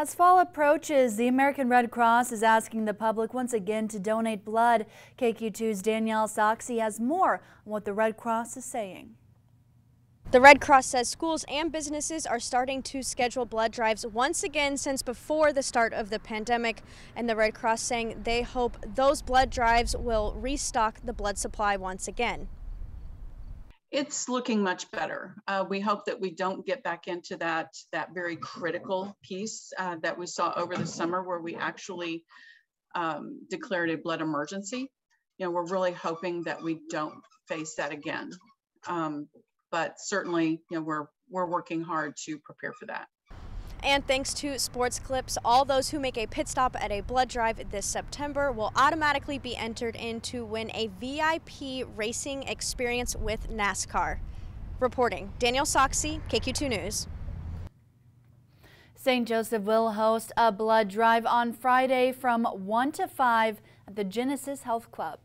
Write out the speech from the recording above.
As fall approaches, the American Red Cross is asking the public once again to donate blood. KQ2's Danielle Soxie has more on what the Red Cross is saying. The Red Cross says schools and businesses are starting to schedule blood drives once again since before the start of the pandemic. And the Red Cross saying they hope those blood drives will restock the blood supply once again. It's looking much better. Uh, we hope that we don't get back into that that very critical piece uh, that we saw over the summer, where we actually um, declared a blood emergency. You know, we're really hoping that we don't face that again. Um, but certainly, you know, we're we're working hard to prepare for that. And thanks to Sports Clips, all those who make a pit stop at a blood drive this September will automatically be entered in to win a VIP racing experience with NASCAR. Reporting, Danielle Soxie, KQ2 News. St. Joseph will host a blood drive on Friday from 1 to 5 at the Genesis Health Club.